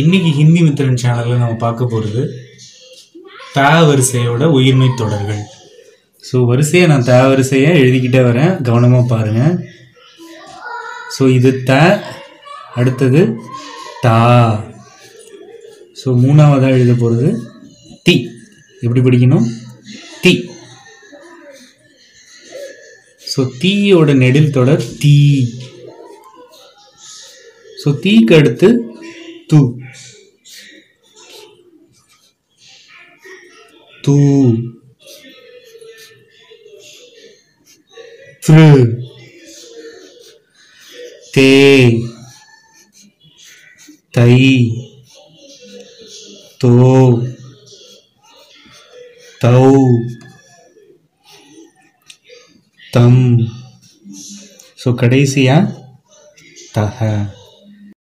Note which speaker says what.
Speaker 1: இன்னைக்கு ஹிந்தி மித்திரன் சேனலில் நம்ம பார்க்க போகிறது த வரிசையோட உயிர்மை தொடர்கள். ஸோ வரிசையை நான் த வரிசையை எழுதிக்கிட்டே வரேன். கவனமாக பாருங்கள் ஸோ இது த அடுத்தது தா. ஸோ மூணாவதாக எழுத போகிறது தி. எப்படி படிக்கணும்? தி. ஸோ தீயோட நெடில் தொடர் தீ. ஸோ தீக்கு அடுத்து து தூ ஃப்ரு தே தை தோ தௌ தம் ஸோ கடைசியா தஹ